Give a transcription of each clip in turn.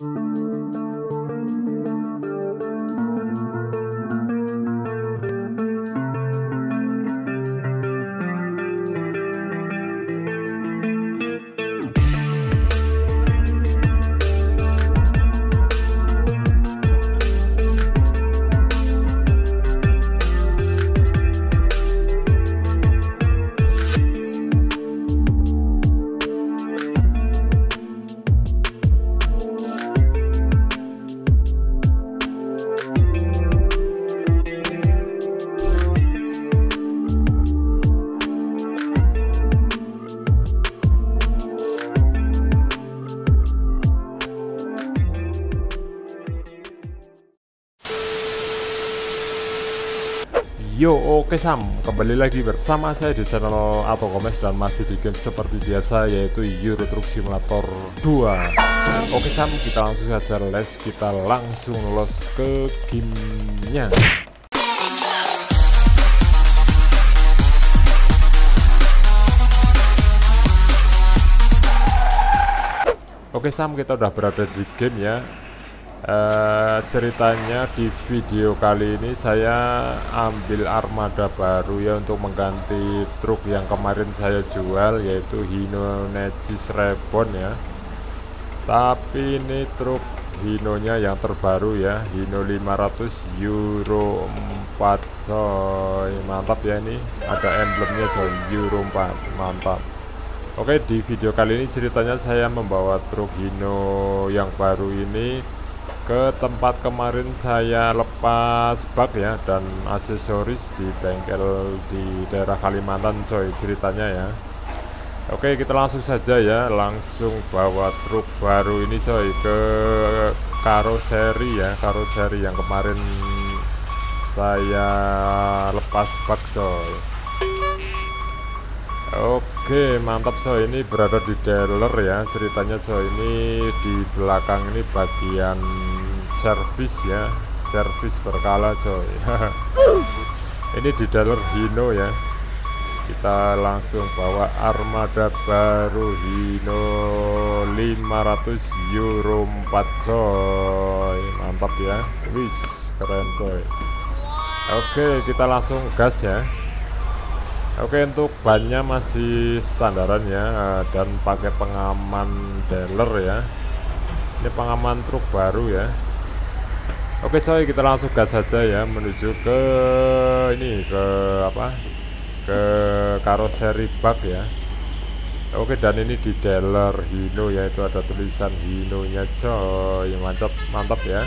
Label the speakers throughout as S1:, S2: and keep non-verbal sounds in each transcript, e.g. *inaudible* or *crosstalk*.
S1: Música Yo oke Sam. Kembali lagi bersama saya di channel Atau Komes dan masih di game seperti biasa yaitu Euro Truck Simulator 2 Oke Sam kita langsung saja. Les kita langsung los ke gamenya. Oke Sam kita udah berada di game ya Uh, ceritanya di video kali ini saya ambil armada baru ya untuk mengganti truk yang kemarin saya jual yaitu Hino Negis Reborn ya. Tapi ini truk Hinonya yang terbaru ya Hino 500 Euro 4 coy. Mantap ya ini ada emblemnya coy. Euro 4 mantap. Oke di video kali ini ceritanya saya membawa truk Hino yang baru ini ke tempat kemarin saya lepas bak ya dan aksesoris di bengkel di daerah Kalimantan coy ceritanya ya. Oke kita langsung saja ya langsung bawa truk baru ini coy ke karoseri ya karoseri yang kemarin saya lepas bak coy. Oke mantap coy ini berada di dealer ya ceritanya coy ini di belakang ini bagian servis ya servis berkala coy. *laughs* Ini di dalam Hino ya. Kita langsung bawa armada baru Hino 500 Euro 4 coy. Mantap ya. Wis keren coy. Oke kita langsung gas ya. Oke untuk bannya masih standaran ya dan pakai pengaman dealer ya. Ini pengaman truk baru ya Oke coy kita langsung gas saja ya menuju ke ini ke apa? Ke karoseri bak ya. Oke dan ini di dealer Hino ya itu ada tulisan Hino nya coy. Mantap mantap ya.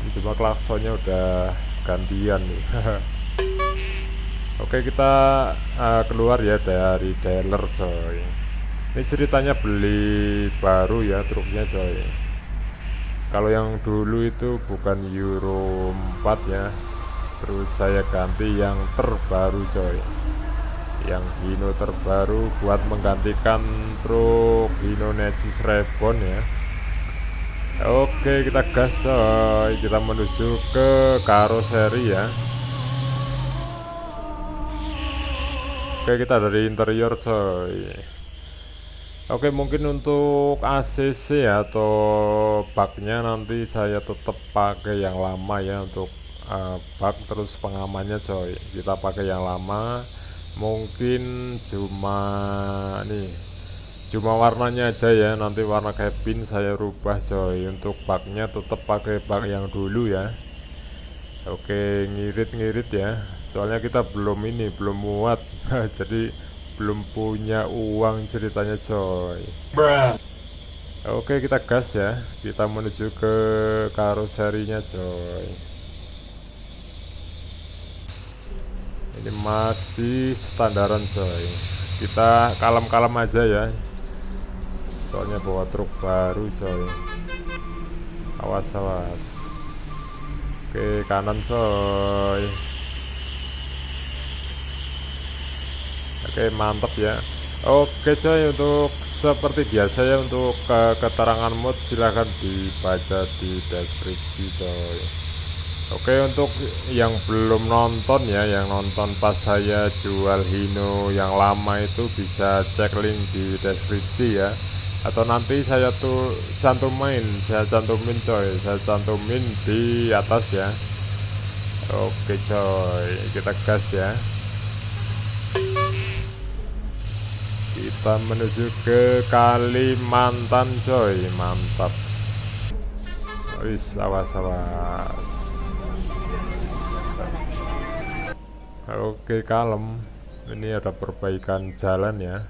S1: Ini cuma klaksonnya udah gantian nih. *laughs* Oke kita uh, keluar ya dari dealer coy. Ini ceritanya beli baru ya truknya coy kalau yang dulu itu bukan Euro 4 ya. Terus saya ganti yang terbaru coy. Yang Hino terbaru buat menggantikan truk Hino Nesis Reborn ya. Oke kita gas coy. Kita menuju ke karoseri ya. Oke kita dari interior coy Oke mungkin untuk ACC atau baknya nanti saya tetap pakai yang lama ya untuk uh, bak terus pengamannya coy. Kita pakai yang lama. Mungkin cuma nih cuma warnanya aja ya. Nanti warna cabin saya rubah coy. Untuk baknya tetap pakai bak yang dulu ya. Oke ngirit-ngirit ya. Soalnya kita belum ini belum muat. *laughs* Jadi belum punya uang ceritanya coy. Bruh. Oke kita gas ya. Kita menuju ke karoserinya coy. Ini masih standaran coy. Kita kalem-kalem aja ya. Soalnya bawa truk baru coy. Awas awas. Oke kanan coy Oke mantap ya. Oke coy untuk seperti biasa ya untuk ke keterangan mod silahkan dibaca di deskripsi coy. Oke untuk yang belum nonton ya yang nonton pas saya jual Hino yang lama itu bisa cek link di deskripsi ya. Atau nanti saya tuh cantumin saya cantumin coy. Saya cantumin di atas ya. Oke coy kita gas ya kita menuju ke Kalimantan coy. Mantap. Wis awas awas. Oke kalem. Ini ada perbaikan jalan ya.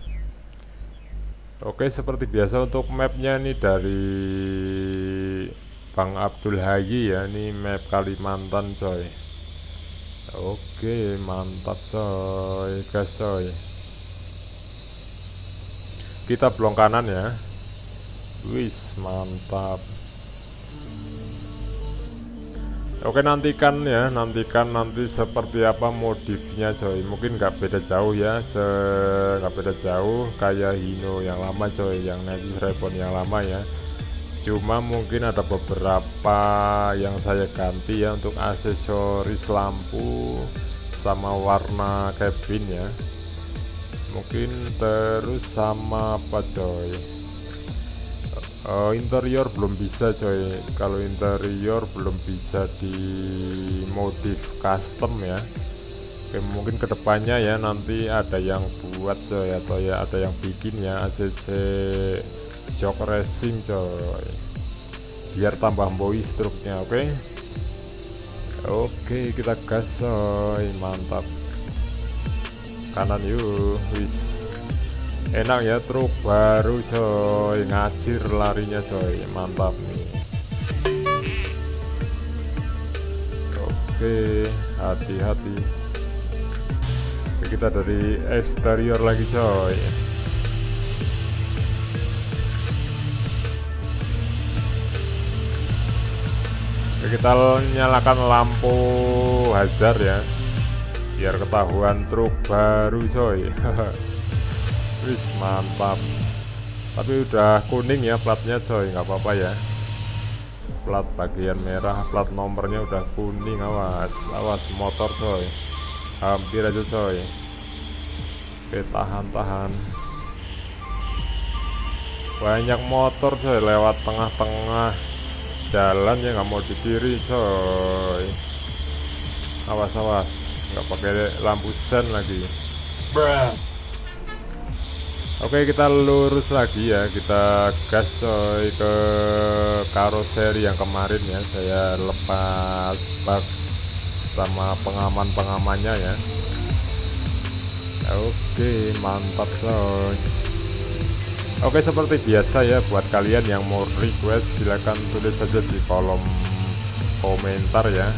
S1: Oke seperti biasa untuk mapnya ini dari Bang Abdul Hayi ya. Ini map Kalimantan coy. Oke mantap coy. Gas coy kita belok kanan ya. Wis mantap. Oke nantikan ya nantikan nanti seperti apa modifnya coy. Mungkin nggak beda jauh ya se nggak beda jauh kayak Hino yang lama coy yang Nesis Reborn yang lama ya. Cuma mungkin ada beberapa yang saya ganti ya untuk aksesoris lampu sama warna cabin ya mungkin terus sama apa coy? Uh, interior belum bisa coy. Kalau interior belum bisa di modif custom ya. Oke, mungkin ke depannya ya nanti ada yang buat coy atau ya ada yang bikin ya ACC jok racing coy. Biar tambah boy struknya oke? Okay? oke kita gas coy. Mantap kanan yuk. Wis. Enak ya truk baru coy. Ngacir larinya coy. Mantap. Nih oke hati-hati. Kita dari eksterior lagi coy. Kita nyalakan lampu hajar ya biar ketahuan truk baru coy. *laughs* Wis mantap. Tapi udah kuning ya platnya coy. Nggak apa-apa ya. Plat bagian merah plat nomornya udah kuning awas. Awas motor coy. Hampir aja coy. Oke tahan-tahan. Banyak motor coy lewat tengah-tengah. Jalan ya nggak mau di kiri coy. Awas awas nggak pakai lampu sen lagi. Bruh. Oke kita lurus lagi ya. Kita gas coy ke karoseri yang kemarin ya. Saya lepas bak sama pengaman-pengamannya ya. Oke mantap coy. Oke seperti biasa ya buat kalian yang mau request silahkan tulis saja di kolom komentar ya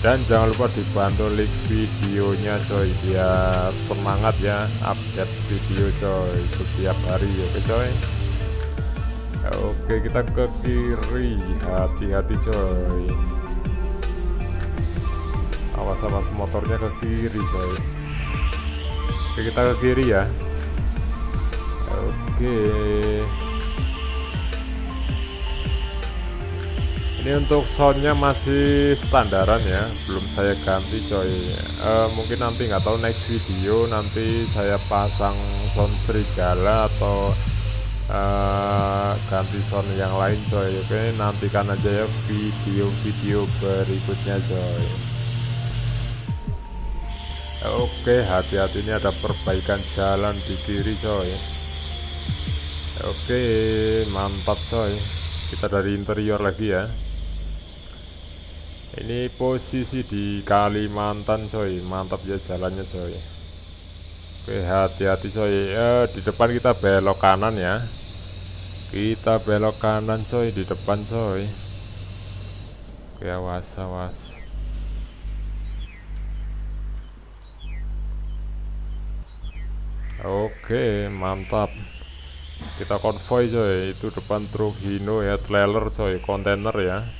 S1: dan jangan lupa dibantu like videonya coy biar semangat ya update video coy setiap hari oke coy? Oke kita ke kiri. Hati-hati coy. Awas-awas motornya ke kiri coy. Oke kita ke kiri ya. Oke ini untuk soundnya masih standaran ya belum saya ganti coy. Uh, mungkin nanti nggak tahu next video nanti saya pasang sound serigala atau uh, ganti sound yang lain coy. Oke nantikan aja ya video-video berikutnya coy. Oke hati-hati ini ada perbaikan jalan di kiri coy. Oke mantap coy. Kita dari interior lagi ya ini posisi di Kalimantan coy. Mantap ya jalannya coy. Oke hati-hati coy. Eh, di depan kita belok kanan ya. Kita belok kanan coy di depan coy. Oke awas awas. Oke mantap. Kita konvoy coy. Itu depan truk Hino ya trailer coy. Kontainer ya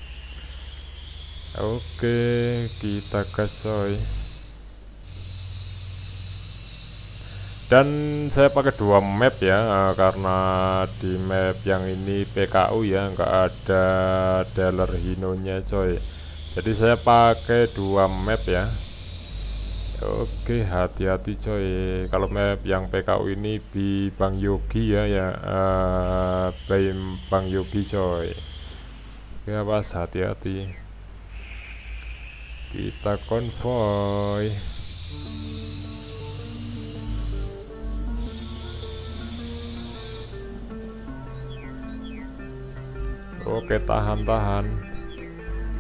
S1: Oke, kita gas coy. Dan saya pakai dua map ya, eh, karena di map yang ini PKU ya, nggak ada dealer hinonya coy. Jadi saya pakai dua map ya. Oke, hati-hati coy. Kalau map yang PKU ini di Bang Yogi ya ya uh, Bang Yogi coy. Oke, awas hati-hati. Kita konvoy. Oke, tahan-tahan.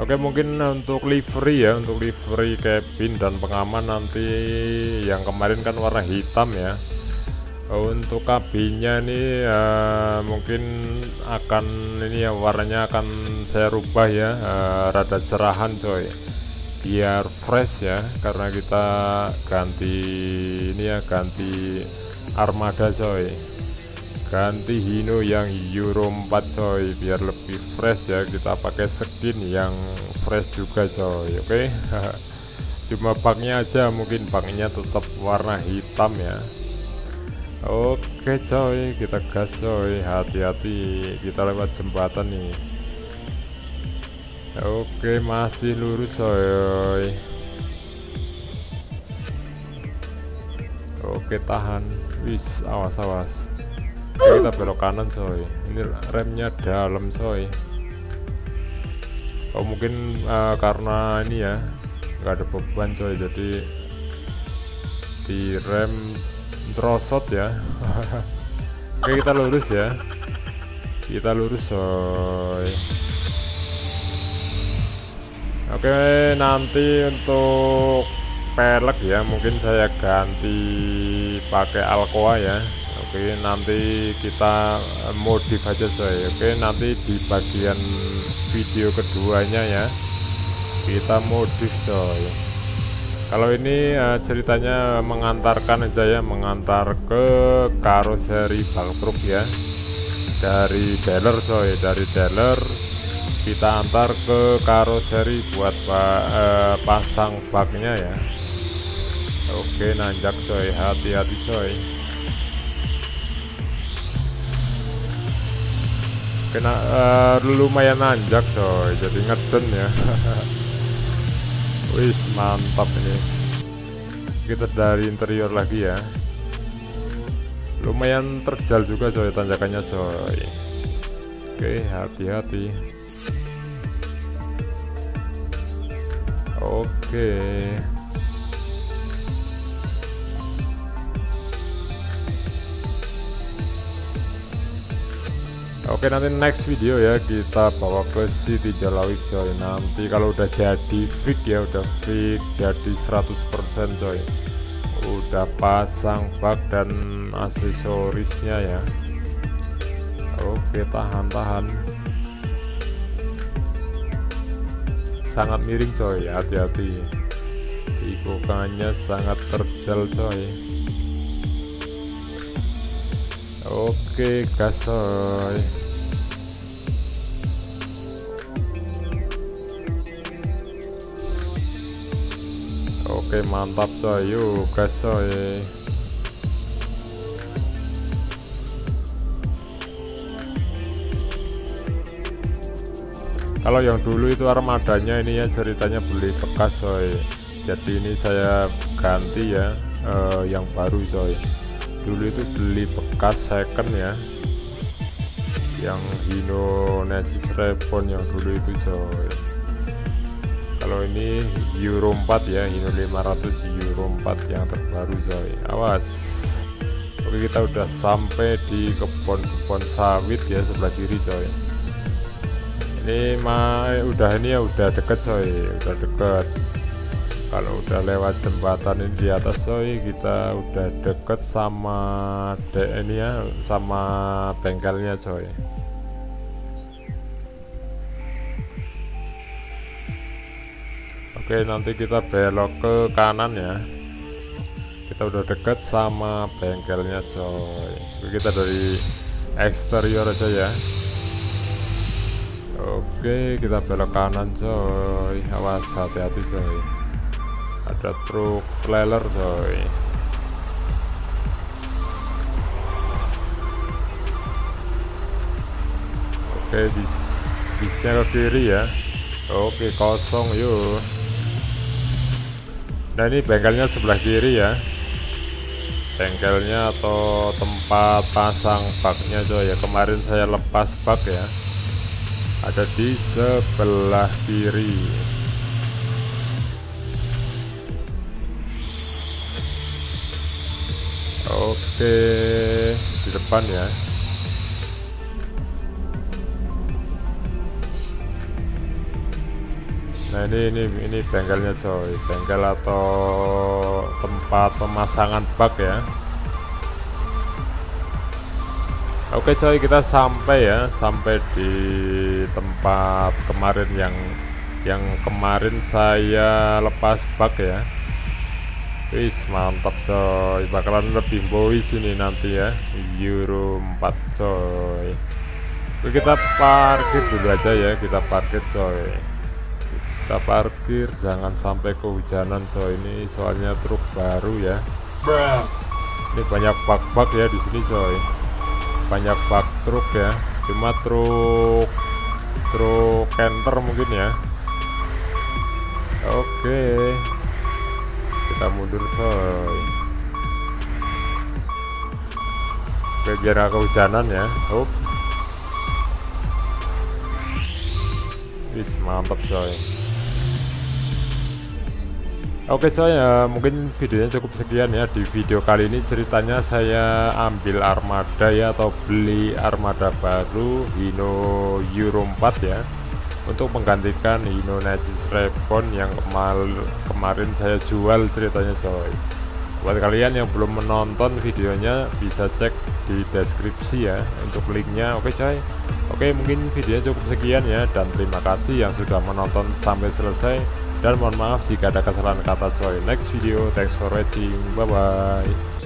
S1: Oke mungkin untuk livery ya untuk livery cabin dan pengaman nanti yang kemarin kan warna hitam ya untuk kabinnya ini uh, mungkin akan ini ya warnanya akan saya rubah ya uh, rada cerahan coy biar fresh ya karena kita ganti ini ya ganti armada coy. Ganti Hino yang Euro 4 coy. Biar lebih fresh ya kita pakai skin yang fresh juga coy oke? Okay? *laughs* cuma baknya aja mungkin baknya tetap warna hitam ya. Oke okay, coy kita gas coy. Hati-hati kita lewat jembatan nih oke masih lurus coy. Oke tahan. Wis awas awas. Kita belok kanan coy. Ini remnya dalam coy. Oh mungkin uh, karena ini ya nggak ada beban coy. Jadi di rem cerosot ya. *laughs* Oke kita lurus ya. Kita lurus coy oke nanti untuk pelek ya mungkin saya ganti pakai alcoa ya. Oke nanti kita eh, modif aja coy Oke nanti di bagian video keduanya ya kita modif coy. Kalau ini uh, ceritanya mengantarkan aja ya mengantar ke karoseri Baltruk ya. Dari dealer coy dari dealer kita antar ke karoseri buat uh, pasang baknya ya. Oke nanjak coy hati-hati coy. Kena uh, lumayan nanjak coy jadi ngeden ya. *laughs* Wis mantap ini. Kita dari interior lagi ya. Lumayan terjal juga coy tanjakannya coy. Oke hati-hati oke. Oke nanti next video ya kita bawa ke City Jalawik coy Nanti. Kalau udah jadi fix ya udah fix jadi 100% coy Udah pasang bak dan aksesorisnya ya. Oke tahan-tahan Sangat miring coy. Hati-hati. Tikungannya sangat terjal coy. Oke gas coy. Oke mantap coy. Yuk gas coy kalau yang dulu itu armadanya ini ya ceritanya beli bekas coy. Jadi ini saya ganti ya uh, yang baru coy. Dulu itu beli bekas second ya. Yang Hino Nesis Reborn yang dulu itu coy. Kalau ini Euro 4 ya Hino 500 Euro 4 yang terbaru coy. Awas. Oke kita udah sampai di kebun-kebun sawit ya sebelah kiri coy ini mah udah ini ya udah deket coy. Udah deket. Kalau udah lewat jembatan ini di atas coy kita udah deket sama ini ya sama bengkelnya coy. Oke nanti kita belok ke kanan ya. Kita udah deket sama bengkelnya coy. Kita dari eksterior aja ya Oke kita belok kanan coy. Awas hati-hati coy. Ada truk trailer coy. Oke bis bisnya ke kiri ya. Oke kosong yuk nah ini bengkelnya sebelah kiri ya. Bengkelnya atau tempat pasang baknya coy. Ya kemarin saya lepas bak ya ada di sebelah kiri. Oke di depan ya. Nah ini ini ini bengkelnya coy. Bengkel atau tempat pemasangan bak ya oke coy kita sampai ya sampai di tempat kemarin yang yang kemarin saya lepas bak ya. Wis mantap coy. Bakalan lebih boys ini nanti ya Euro 4 coy. Oke, kita parkir dulu aja ya kita parkir coy. Kita parkir jangan sampai kehujanan coy. Ini soalnya truk baru ya. Ini banyak bak-bak ya di sini coy banyak bak truk ya. Cuma truk truk canter mungkin ya. Oke. Kita mundur coy. Oke biar kehujanan ya. Oh Wis mantap coy Oke coy ya mungkin videonya cukup sekian ya. Di video kali ini ceritanya saya ambil armada ya atau beli armada baru Hino Euro 4 ya. Untuk menggantikan Hino Najis Reborn yang kemal kemarin saya jual ceritanya coy. Buat kalian yang belum menonton videonya bisa cek di deskripsi ya untuk linknya. Oke coy. Oke mungkin videonya cukup sekian ya dan terima kasih yang sudah menonton sampai selesai dan mohon maaf jika ada kesalahan kata coy. Next video thanks for watching. Bye bye